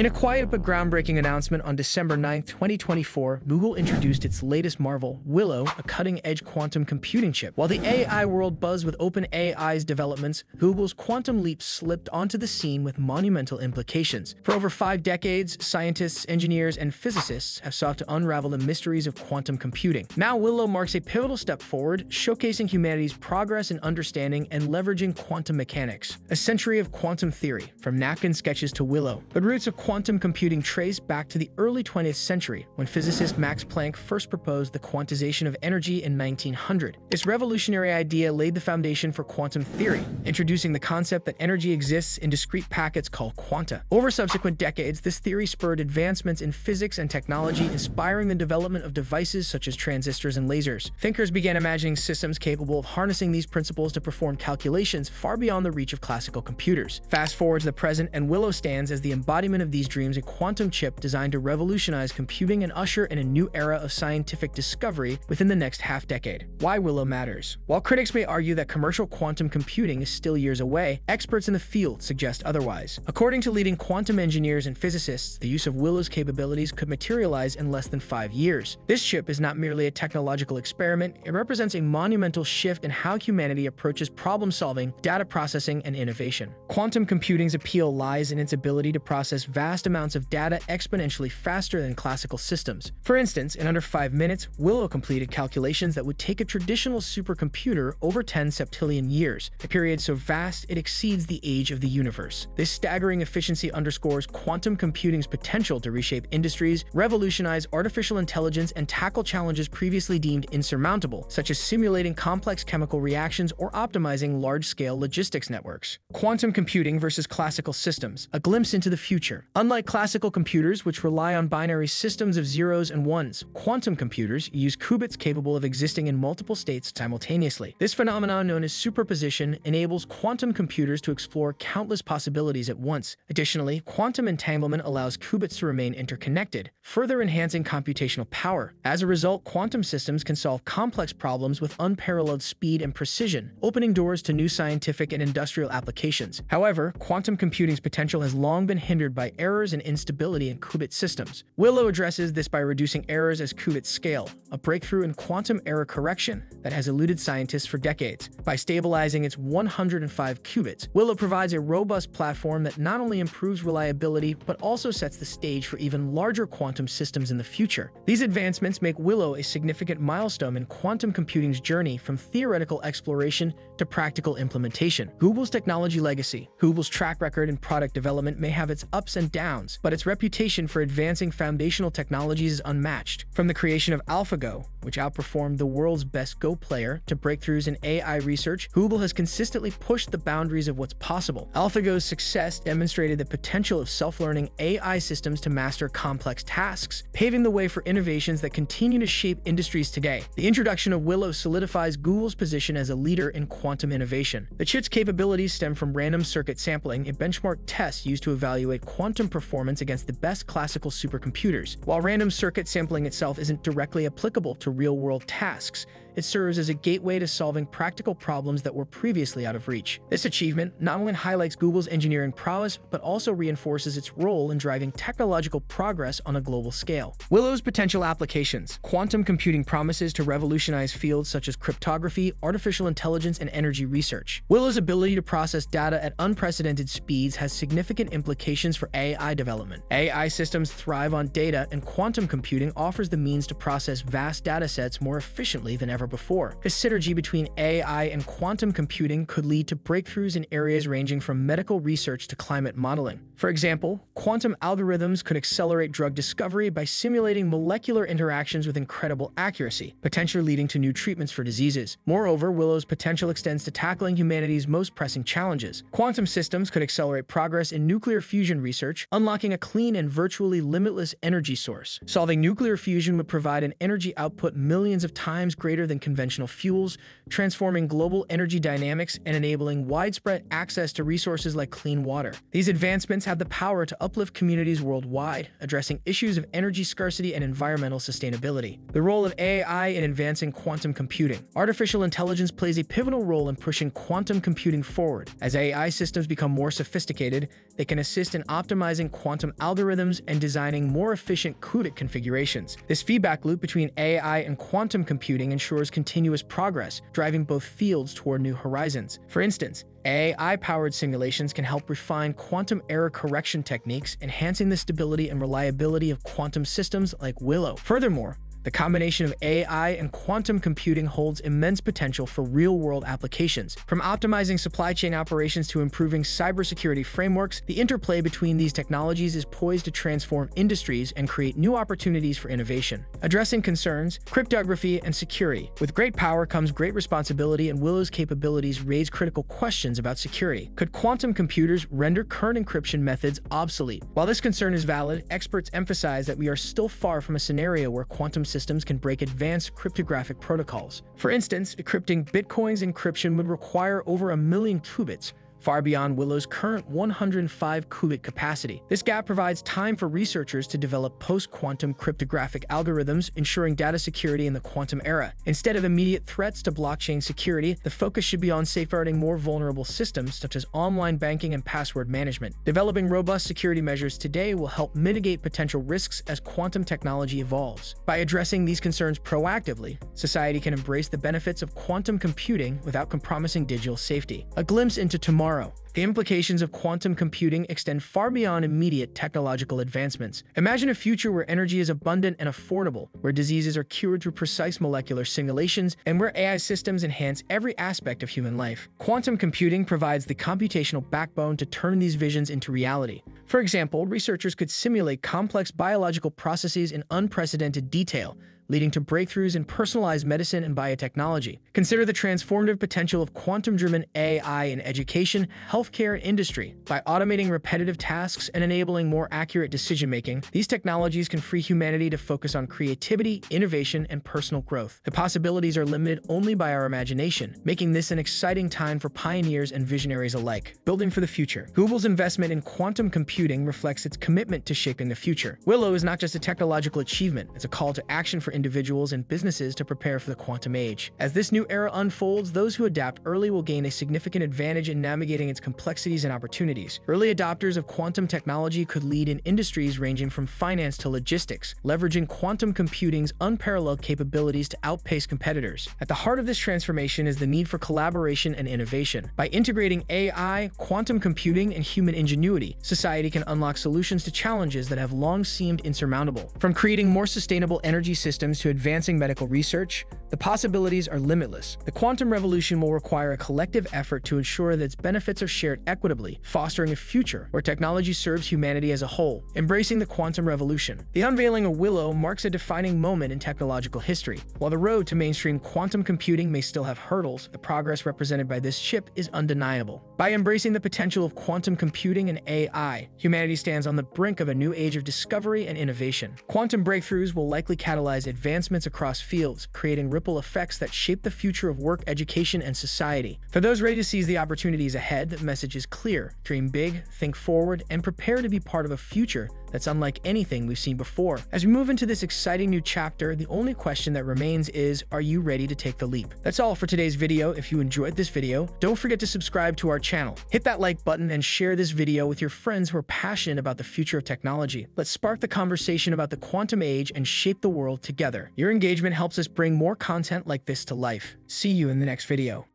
In a quiet but groundbreaking announcement on December 9, 2024, Google introduced its latest marvel, Willow, a cutting-edge quantum computing chip. While the AI world buzzed with OpenAI's developments, Google's quantum leap slipped onto the scene with monumental implications. For over five decades, scientists, engineers, and physicists have sought to unravel the mysteries of quantum computing. Now, Willow marks a pivotal step forward, showcasing humanity's progress in understanding and leveraging quantum mechanics. A century of quantum theory, from napkin sketches to Willow. But roots of quantum computing trace back to the early 20th century when physicist Max Planck first proposed the quantization of energy in 1900. This revolutionary idea laid the foundation for quantum theory, introducing the concept that energy exists in discrete packets called quanta. Over subsequent decades, this theory spurred advancements in physics and technology, inspiring the development of devices such as transistors and lasers. Thinkers began imagining systems capable of harnessing these principles to perform calculations far beyond the reach of classical computers. Fast forward to the present, and Willow stands as the embodiment of these dreams a quantum chip designed to revolutionize computing and usher in a new era of scientific discovery within the next half decade. Why Willow matters. While critics may argue that commercial quantum computing is still years away, experts in the field suggest otherwise. According to leading quantum engineers and physicists, the use of Willow's capabilities could materialize in less than five years. This chip is not merely a technological experiment, it represents a monumental shift in how humanity approaches problem solving, data processing, and innovation. Quantum computing's appeal lies in its ability to process vast amounts of data exponentially faster than classical systems. For instance, in under 5 minutes, Willow completed calculations that would take a traditional supercomputer over 10 septillion years, a period so vast it exceeds the age of the universe. This staggering efficiency underscores quantum computing's potential to reshape industries, revolutionize artificial intelligence, and tackle challenges previously deemed insurmountable, such as simulating complex chemical reactions or optimizing large-scale logistics networks. Quantum computing versus classical systems, a glimpse into the future. Unlike classical computers, which rely on binary systems of zeros and ones, quantum computers use qubits capable of existing in multiple states simultaneously. This phenomenon, known as superposition, enables quantum computers to explore countless possibilities at once. Additionally, quantum entanglement allows qubits to remain interconnected, further enhancing computational power. As a result, quantum systems can solve complex problems with unparalleled speed and precision, opening doors to new scientific and industrial applications. However, quantum computing's potential has long been hindered by errors and instability in qubit systems. Willow addresses this by reducing errors as qubits scale, a breakthrough in quantum error correction that has eluded scientists for decades. By stabilizing its 105 qubits, Willow provides a robust platform that not only improves reliability, but also sets the stage for even larger quantum systems in the future. These advancements make Willow a significant milestone in quantum computing's journey from theoretical exploration to practical implementation. Google's technology legacy, Google's track record in product development may have its ups and downs, but its reputation for advancing foundational technologies is unmatched. From the creation of AlphaGo, which outperformed the world's best Go player, to breakthroughs in AI research, Google has consistently pushed the boundaries of what's possible. AlphaGo's success demonstrated the potential of self-learning AI systems to master complex tasks, paving the way for innovations that continue to shape industries today. The introduction of Willow solidifies Google's position as a leader in quantum innovation. The chip's capabilities stem from random circuit sampling, a benchmark test used to evaluate quantum performance against the best classical supercomputers. While random circuit sampling itself isn't directly applicable to real-world tasks, it serves as a gateway to solving practical problems that were previously out of reach. This achievement not only highlights Google's engineering prowess, but also reinforces its role in driving technological progress on a global scale. Willow's potential applications. Quantum computing promises to revolutionize fields such as cryptography, artificial intelligence, and energy research. Willow's ability to process data at unprecedented speeds has significant implications for AI development. AI systems thrive on data, and quantum computing offers the means to process vast datasets more efficiently than ever before. The synergy between AI and quantum computing could lead to breakthroughs in areas ranging from medical research to climate modeling. For example, quantum algorithms could accelerate drug discovery by simulating molecular interactions with incredible accuracy, potentially leading to new treatments for diseases. Moreover, Willow's potential extends to tackling humanity's most pressing challenges. Quantum systems could accelerate progress in nuclear fusion research, unlocking a clean and virtually limitless energy source. Solving nuclear fusion would provide an energy output millions of times greater than conventional fuels, transforming global energy dynamics and enabling widespread access to resources like clean water. These advancements have the power to uplift communities worldwide, addressing issues of energy scarcity and environmental sustainability. The role of AI in advancing quantum computing. Artificial intelligence plays a pivotal role in pushing quantum computing forward. As AI systems become more sophisticated, they can assist in optimizing quantum algorithms and designing more efficient CUDA configurations. This feedback loop between AI and quantum computing ensures continuous progress, driving both fields toward new horizons. For instance, AI-powered simulations can help refine quantum error correction techniques, enhancing the stability and reliability of quantum systems like Willow. Furthermore, the combination of AI and quantum computing holds immense potential for real-world applications. From optimizing supply chain operations to improving cybersecurity frameworks, the interplay between these technologies is poised to transform industries and create new opportunities for innovation. Addressing concerns, cryptography, and security. With great power comes great responsibility, and Willow's capabilities raise critical questions about security. Could quantum computers render current encryption methods obsolete? While this concern is valid, experts emphasize that we are still far from a scenario where quantum systems can break advanced cryptographic protocols. For instance, decrypting Bitcoin's encryption would require over a million qubits, far beyond Willow's current 105 qubit capacity. This gap provides time for researchers to develop post-quantum cryptographic algorithms, ensuring data security in the quantum era. Instead of immediate threats to blockchain security, the focus should be on safeguarding more vulnerable systems such as online banking and password management. Developing robust security measures today will help mitigate potential risks as quantum technology evolves. By addressing these concerns proactively, society can embrace the benefits of quantum computing without compromising digital safety. A glimpse into tomorrow tomorrow. The implications of quantum computing extend far beyond immediate technological advancements. Imagine a future where energy is abundant and affordable, where diseases are cured through precise molecular simulations, and where AI systems enhance every aspect of human life. Quantum computing provides the computational backbone to turn these visions into reality. For example, researchers could simulate complex biological processes in unprecedented detail, leading to breakthroughs in personalized medicine and biotechnology. Consider the transformative potential of quantum-driven AI in education, healthcare, and industry. By automating repetitive tasks and enabling more accurate decision-making, these technologies can free humanity to focus on creativity, innovation, and personal growth. The possibilities are limited only by our imagination, making this an exciting time for pioneers and visionaries alike. Building for the future. Google's investment in quantum computing reflects its commitment to shaping the future. Willow is not just a technological achievement, it's a call to action for individuals and businesses to prepare for the quantum age. As this new era unfolds, those who adapt early will gain a significant advantage in navigating its complexities and opportunities. Early adopters of quantum technology could lead in industries ranging from finance to logistics, leveraging quantum computing's unparalleled capabilities to outpace competitors. At the heart of this transformation is the need for collaboration and innovation. By integrating AI, quantum computing, and human ingenuity, society can unlock solutions to challenges that have long seemed insurmountable. From creating more sustainable energy systems to advancing medical research, the possibilities are limitless. The quantum revolution will require a collective effort to ensure that its benefits are shared equitably, fostering a future where technology serves humanity as a whole. Embracing the quantum revolution. The unveiling of Willow marks a defining moment in technological history. While the road to mainstream quantum computing may still have hurdles, the progress represented by this chip is undeniable. By embracing the potential of quantum computing and AI, humanity stands on the brink of a new age of discovery and innovation. Quantum breakthroughs will likely catalyze advancements across fields, creating ripple effects that shape the future of work, education, and society. For those ready to seize the opportunities ahead, the message is clear. Dream big, think forward, and prepare to be part of a future that's unlike anything we've seen before. As we move into this exciting new chapter, the only question that remains is, are you ready to take the leap? That's all for today's video. If you enjoyed this video, don't forget to subscribe to our channel. Hit that like button and share this video with your friends who are passionate about the future of technology. Let's spark the conversation about the quantum age and shape the world together. Your engagement helps us bring more content like this to life. See you in the next video.